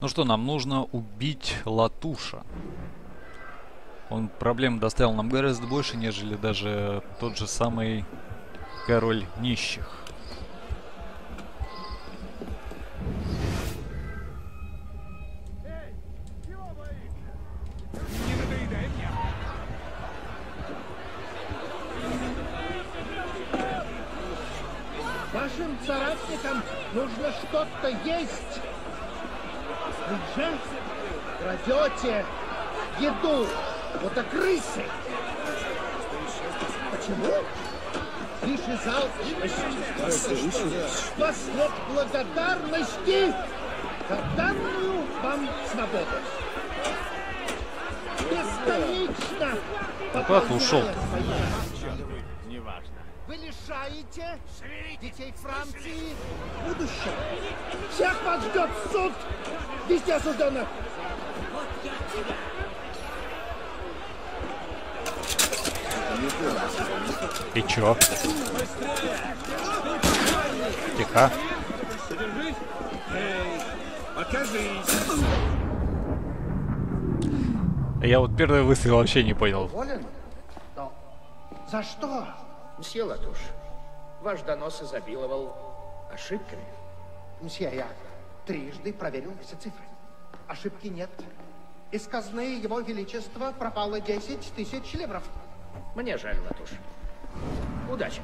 Ну что, нам нужно убить Латуша. Он проблем доставил нам гораздо больше, нежели даже тот же самый король нищих. Вашим соратникам нужно что-то есть. Вы же крадете еду. Вот это крысы. Почему? Из алчности. Вас нет благодарности за данную вам свободу. Бесконечно. куда ты ушел? свои вы лишаете детей Франции будущего. Всех вас ждет суд везде осужденных. И чё? Тихо. Я вот первый выстрел вообще не понял. Волен? Но за что? Мсье Латуш, ваш донос изобиловал ошибками. Мсье, я трижды проверил все цифры. Ошибки нет. Из казны Его Величества пропало 10 тысяч левров. Мне жаль, Латуш. Удачи.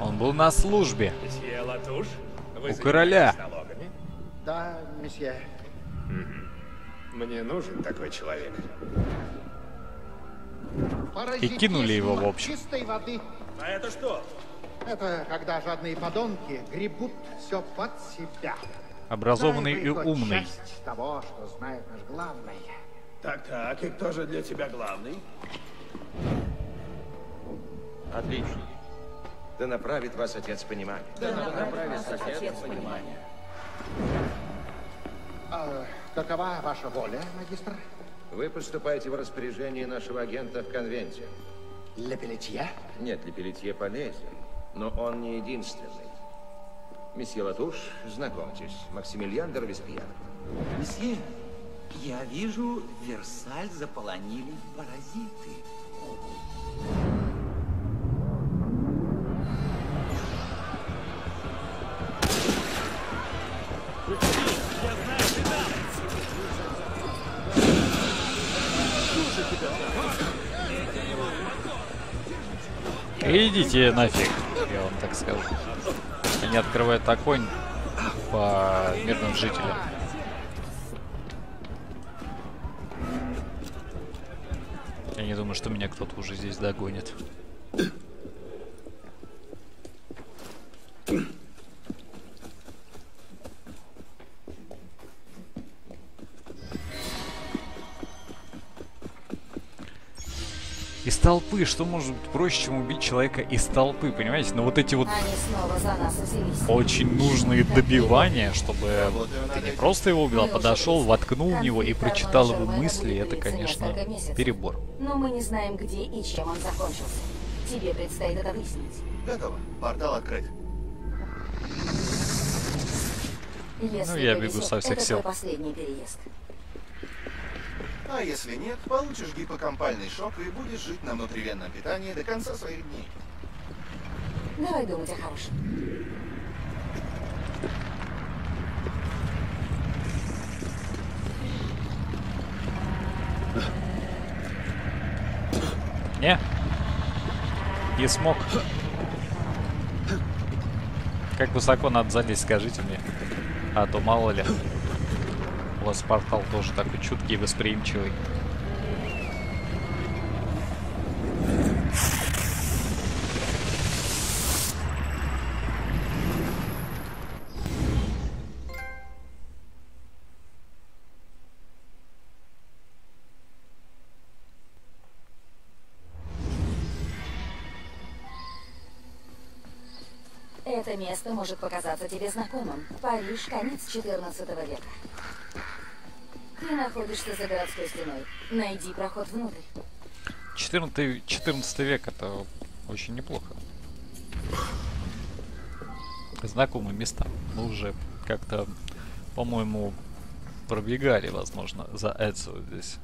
Он был на службе. Мсье Латуш, вы У короля. налогами? Да, месье. Мне нужен такой человек. Паразитизм кинули его, в общем. Чистой воды. А это что? Это когда жадные подонки гребут все под себя. Образованный и умный. часть того, что знает наш главный. Так-так, и кто же для тебя главный? Отлично. Да направит вас отец понимания. А какова ваша воля, магистр? Вы поступаете в распоряжение нашего агента в конвенте. Для Пелетье? Нет, Лепелетье полезен, но он не единственный. Месье Латуш, знакомьтесь, Максимилиан де Робеспьер. Месье, я вижу, Версаль заполонили паразиты. Идите нафиг, так скажу. Они открывают огонь по мирным жителям. Я не думаю, что меня кто-то уже здесь догонит. Толпы, что может быть проще, чем убить человека из толпы, понимаете? Но вот эти вот Они снова за нас взялись. очень нужные добивания, чтобы ты не просто его убил, а подошел, воткнул в него и прочитал его мысли, это, конечно, перебор. Но мы не знаем, где и чем он закончился. Тебе предстоит это выяснить. Готово. Портал открыт. Если Ну, я повезет, бегу со всех сил. последний переезд. А если нет, получишь гипокомпальный шок и будешь жить на внутривенном питании до конца своих дней. Давай думать о хорошем. Не? Не смог. Как высоко надо залезть, скажите мне. А то мало ли. У вас портал тоже такой чуткий и восприимчивый. Это место может показаться тебе знакомым. Париж, конец 14 века. Ты находишься за городской стеной. Найди проход внутрь. 14, 14 век это очень неплохо. Знакомые места. Мы уже как-то По-моему, пробегали, возможно, за Эдсо здесь.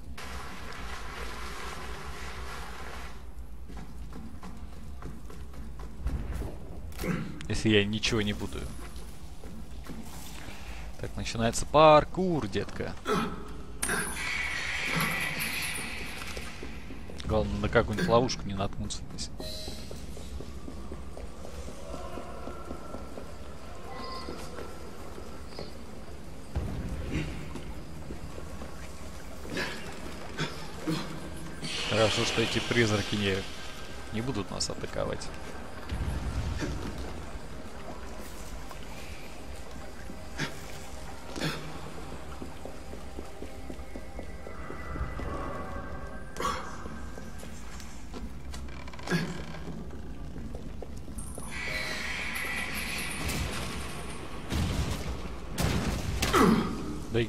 Если я ничего не буду. Начинается паркур, детка. Главное, на какую-нибудь ловушку не наткнуться здесь. Хорошо, что эти призраки не, не будут нас атаковать.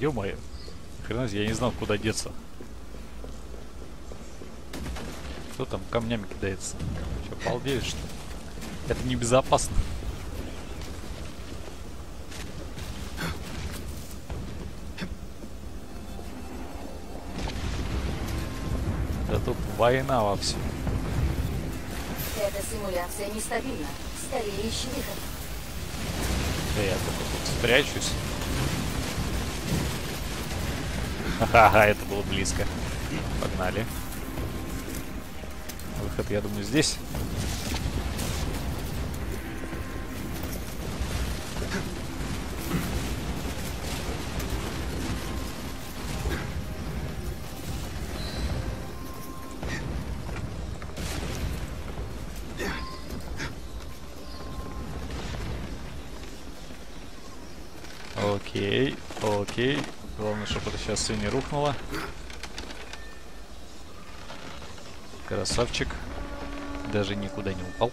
Ё-моё. Хрена я не знал, куда деться. Кто там камнями кидается? Че, балдеешь, что ли? Это небезопасно. Да тут война вовсю. Эта симуляция нестабильна. Скорее ищи выход. Да я только тут спрячусь. Ха-ха, это было близко. Погнали. Выход, я думаю, здесь. Окей, окей. Главное, чтобы это сейчас все не рухнуло. Красавчик. Даже никуда не упал.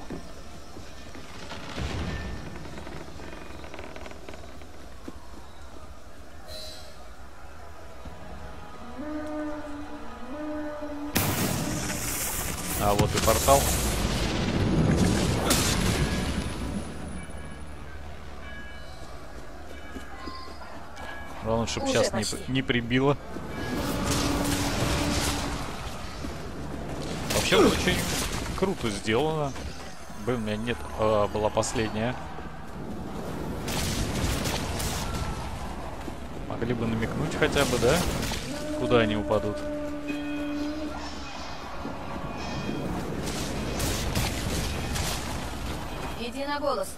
Чтобы сейчас не, не прибило. Вообще очень круто сделано. Блин, у меня нет, а, была последняя. Могли бы намекнуть хотя бы, да? Куда они упадут? Иди на голос.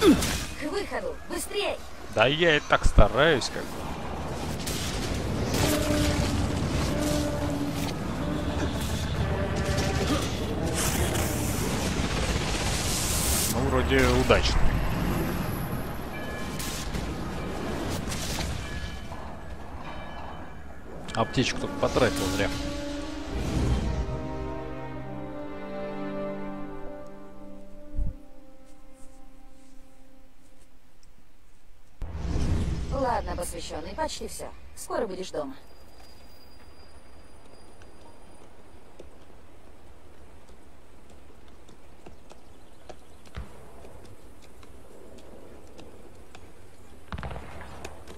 К выходу. Быстрей! Да я и так стараюсь, как бы. Ну, вроде удачно. Аптечку только потратил зря. Ладно, посвященный, почти все. Скоро будешь дома.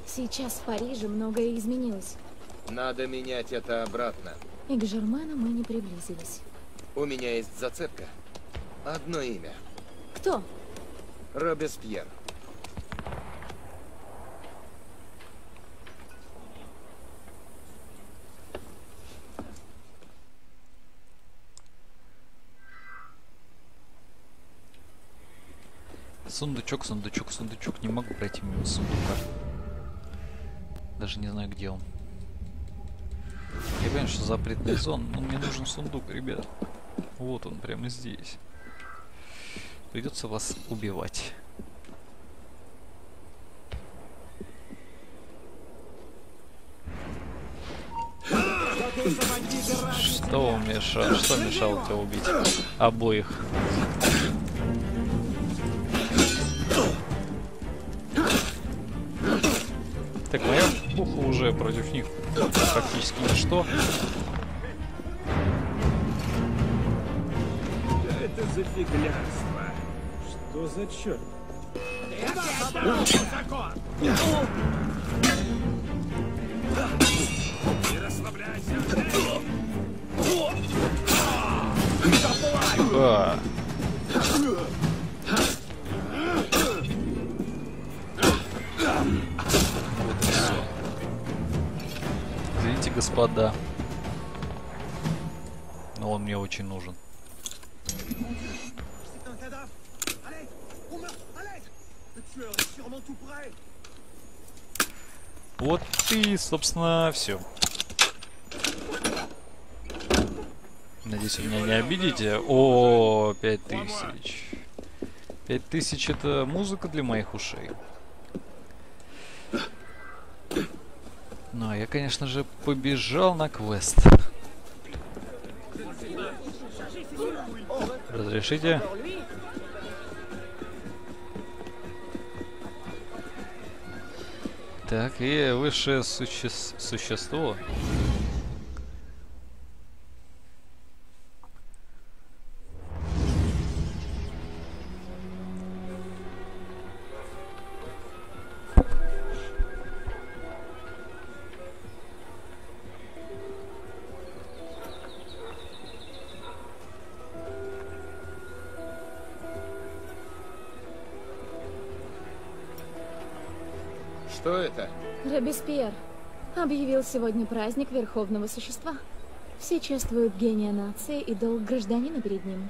Сейчас в Париже многое изменилось. Надо менять это обратно. И к Жермену мы не приблизились. У меня есть зацепка. Одно имя. Кто? Робеспьер. Сундучок, сундучок, сундучок. Не могу пройти мимо сундука. Даже не знаю, где он. Я понимаю, что запретный зон, но мне нужен сундук, ребят. Вот он, прямо здесь. Придется вас убивать. Что мешало, что мешало тебя убить? Обоих. Так, моя пуха уже против них практически ничто. Это за фиглярство. Что за черт? А. господа. Но он мне очень нужен. Вот и, собственно, все. Надеюсь, вы меня не обидите. О, 5000. 5000 это музыка для моих ушей. Ну, а я, конечно же, побежал на квест. Разрешите? Так, и высшее суще... существо. Что это? Робеспьер объявил сегодня праздник Верховного Существа. Все чествуют гения нации и долг гражданина перед ним.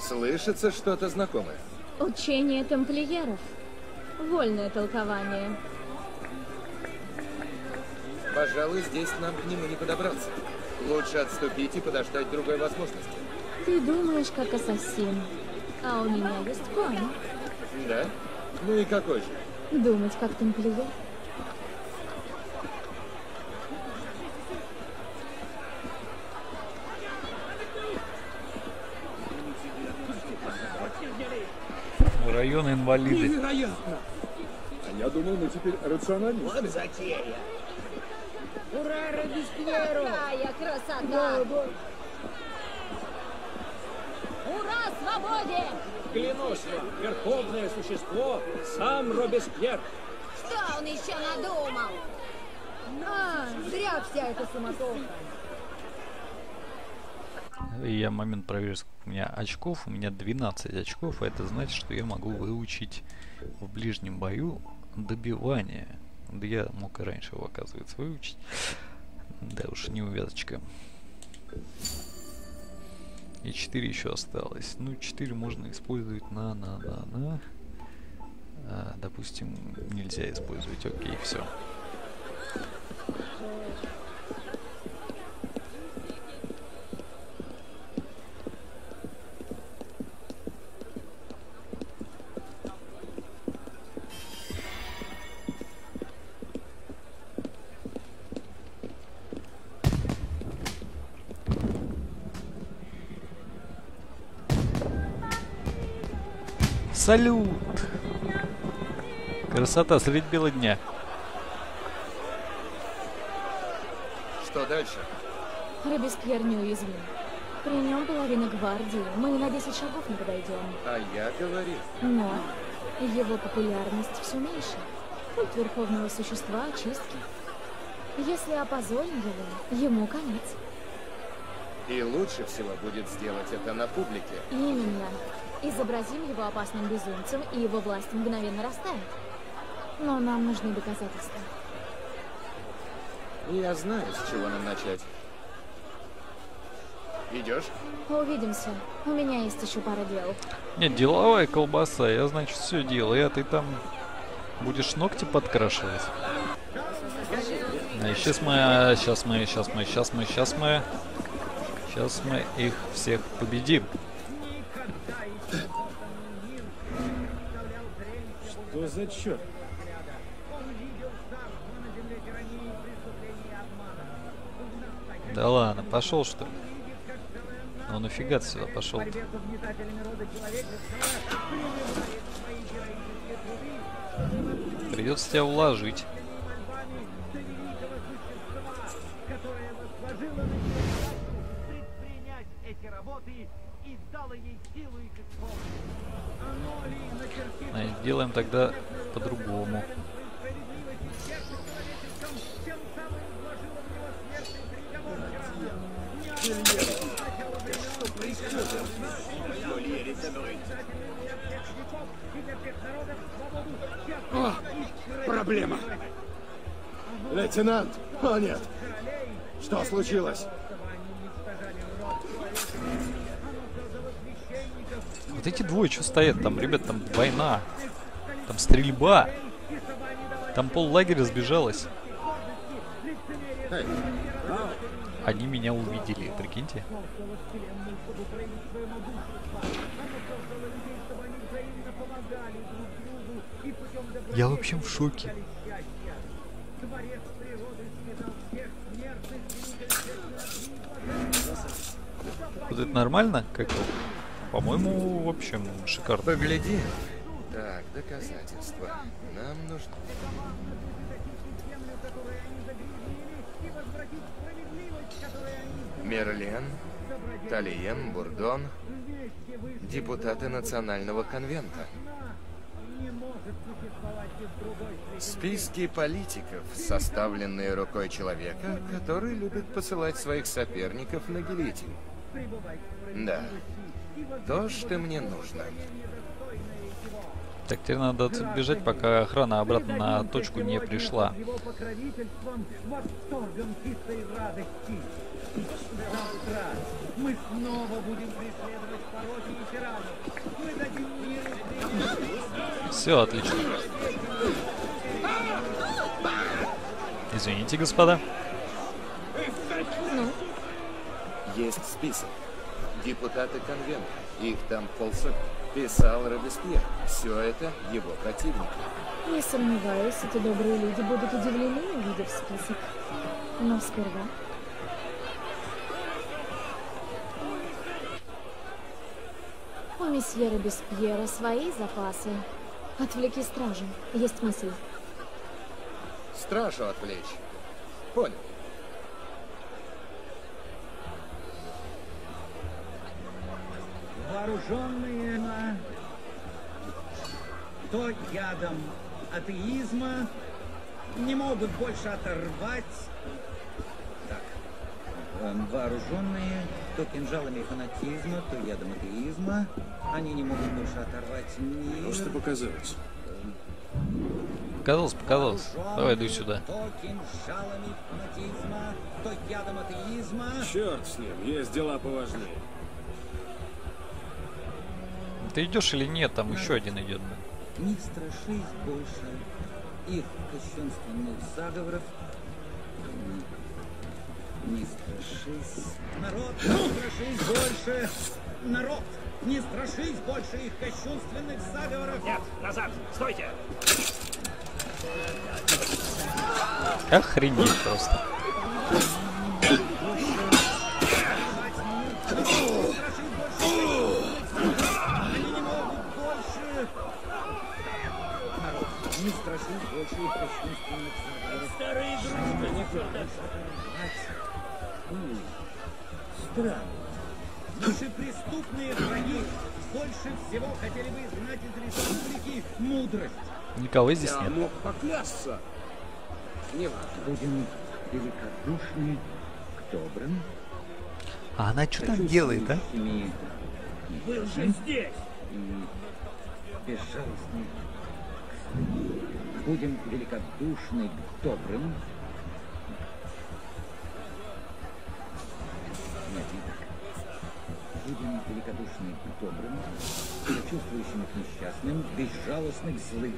Слышится что-то знакомое. Учение тамплиеров. Вольное толкование. Пожалуй, здесь нам к нему не подобраться. Лучше отступить и подождать другой возможности. Ты думаешь, как ассасин. А у меня есть план. Да? Ну и какой же? Думать, как тамплиер. Район инвалиды. Невероятно! А я думал, мы теперь рационалисты. Вот затея. Ура, Робеспьеру! Какая красота! Ура, свободе! Клянусь вам, верховное существо, сам Робеспьер. Что он еще надумал? А, зря вся эта суматоха. Я момент проверю, сколько у меня очков. У меня 12 очков, а это значит, что я могу выучить в ближнем бою добивание. Да я мог и раньше его, оказывается, выучить. Да уж, неувязочка. И 4 еще осталось. Ну, 4 можно использовать на, на, на, на. А, допустим, нельзя использовать. Окей, все. Салют! Красота средь бела дня. Что дальше? Робеспьер неуязвим. При нем половина гвардии. Мы на 10 шагов не подойдем. А я говорил. Но его популярность все меньше. Культ верховного существа, очистки. Если опозорим его, ему конец. И лучше всего будет сделать это на публике. Именно. Изобразим его опасным безумцем, и его власть мгновенно растает. Но нам нужны доказательства. Я знаю, с чего нам начать. Идешь? Увидимся. У меня есть еще пара дел. Нет, деловая колбаса, я, значит, все делаю, а ты там будешь ногти подкрашивать. А сейчас мы, сейчас мы, сейчас мы, сейчас мы, сейчас мы, сейчас мы их всех победим. Что за черт? Да ладно, пошел что ли? Ну нафига ты сюда пошел? Придется тебя уложить. Делаем тогда по-другому. О, проблема. Лейтенант! О, нет! Что случилось? Вот эти двое что стоят там, ребят, там война. Там стрельба. Там пол лагеря сбежалось. Они меня увидели, прикиньте. Я вообще в шоке. Вот это нормально? Как По-моему, в общем, шикарно. Погляди. Так, доказательства. Нам нужно... Мерлен, Талиен, Бурдон, депутаты Национального конвента. Списки политиков, составленные рукой человека, который любит посылать своих соперников на гильотин. Да, то, что мне нужно. Так, теперь надо отсюда бежать, пока охрана обратно на точку не пришла. Мы снова будем преследовать пороки и тиранов. Мы дадим мир и Все отлично. Извините, господа. Ну, Есть список. Депутаты конвента. Их там полсотни. Писал Робеспьер. Все это его противники. не сомневаюсь, эти добрые люди будут удивлены, увидев список. Но сперва... У месье Робеспьера свои запасы. Отвлеки стражу. Есть мысль. Стражу отвлечь. Понял. Вооруженные на то ядом атеизма не могут больше оторвать. Так. Эм, Вооруженные то кинжалами фанатизма, то ядом атеизма. Они не могут больше оторвать мир. Просто показалось. Показалось, показалось. Давай, иди сюда. То кинжалами фанатизма, то ядом атеизма. Черт с ним, есть дела поважнее. Ты идешь или нет? Там еще один идет. Не страшись больше их кощунственных заговоров. Не страшись. Народ, не страшись больше. Народ, не страшись больше их кощунственных заговоров. Нет, назад, стойте. Охренеть просто. Мудрость. Никого здесь Я нет. мог поклясться. Не важно. Будем великодушны к добрым. А она что там делает, а? Был же здесь. и безжалостны. Будем великодушны к добрым. Так. Будем великодушны к добрым, сочувствующим к несчастным, безжалостны к злым.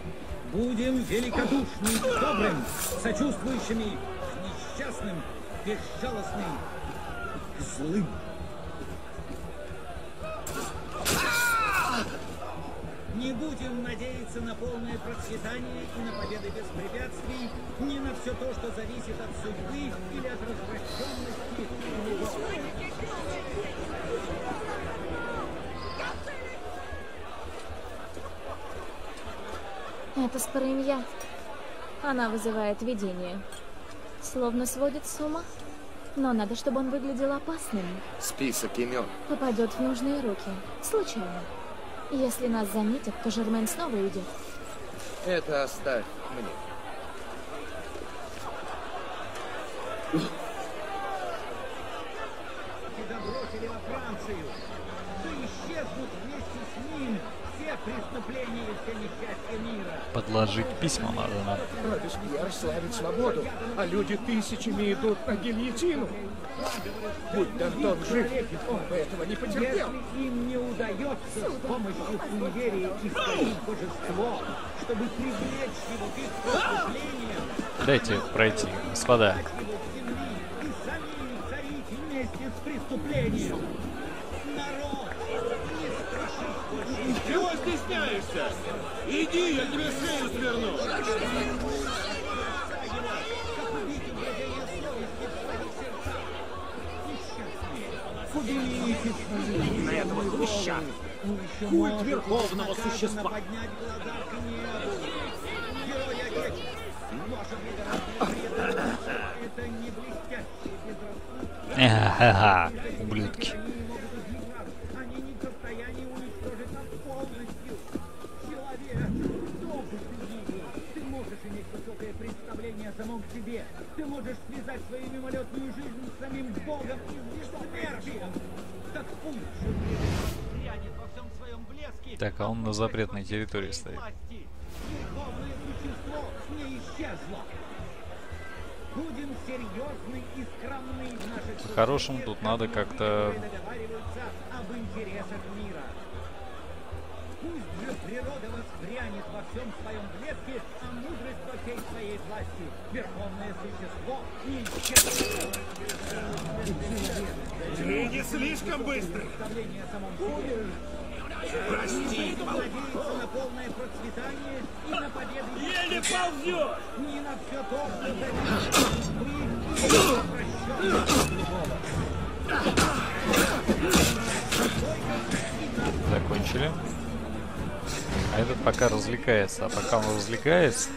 Будем великодушны к добрым, сочувствующими к несчастным, безжалостны к злым. Не будем надеяться на полное процветание и на победы без препятствий, ни на все то, что зависит от судьбы или от развращенности. Это Спаримья. Она вызывает видение. Словно сводит с ума. Но надо, чтобы он выглядел опасным. Список имен. Попадет в нужные руки. Случайно. Если нас заметят, то Жермен снова уйдет. Это оставь мне. Тебя бросили во Францию. Да исчезнут вместе с ним все преступления и все несчастья мира. Подложить письма надо нам. Робеспьер славит свободу, а люди тысячами идут на гильотину. Будь Д'Антон жив, он бы этого не потерпел. Если им не удается с помощью суеверия исказить божество, чтобы привлечь его к их преступлениям, Дайте пройти, господа. и самим царить вместе с преступлением. Народ. Чего стесняешься? Иди, я тебе шею сверну. на этого хлыща. Культ верховного существа. Поднять глаза связать свою мимолетную жизнь с самим Богом и бессмертием. Так пусть же грянет во всем своем блеске. Так, а он на запретной территории стоит. Верховное существо не исчезло. Будем серьезны и скромны в наших По-хорошему тут надо как-то... договариваются об интересах мира. Пусть же природа воспрянет во всем своем блеске, а мудрость во всей своей власти. Верховное существо исчезло. Ты не слишком быстрый. Представление о самом себе. Прости. Надеяться на полное процветание и на победу. Еле ползешь. Не на все то, что зависит. Вы не Закончили. А этот пока развлекается. А пока он развлекается,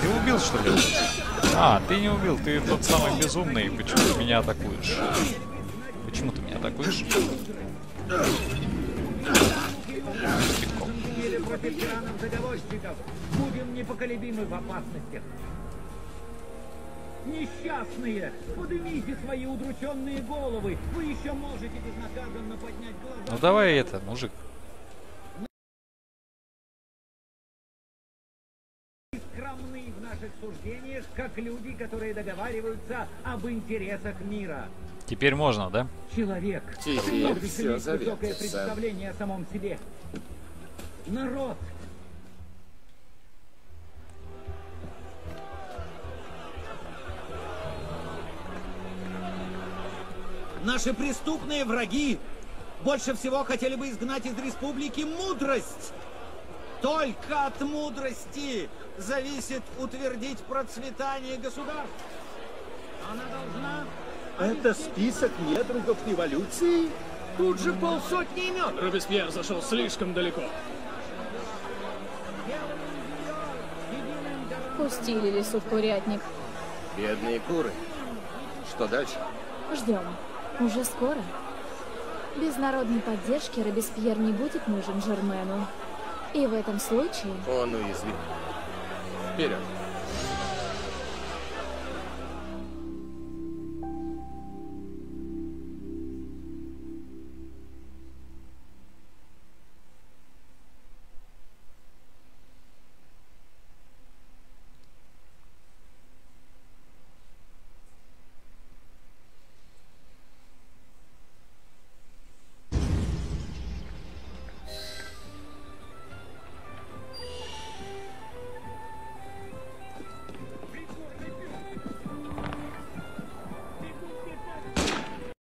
Ты убил, что ли? А, ты не убил, ты тот самый безумный. Почему ты меня атакуешь? Почему ты меня атакуешь? Будем непоколебимы в опасностях. Несчастные, поднимите свои удрученные головы. Вы еще можете безнаказанно поднять глаза. Ну давай это, мужик. скромны в наших суждениях, как люди, которые договариваются об интересах мира. Теперь можно, да? Человек, Теперь завертится. высокое представление о самом себе. Народ, Наши преступные враги больше всего хотели бы изгнать из республики мудрость. Только от мудрости зависит утвердить процветание государств. Она должна... Это список недругов революции? Тут же полсотни имен. Робеспьер зашел слишком далеко. Пустили лесу в курятник. Бедные куры. Что дальше? Ждем. Уже скоро. Без народной поддержки Робеспьер не будет нужен Жермену. И в этом случае Он уязвим. Вперед.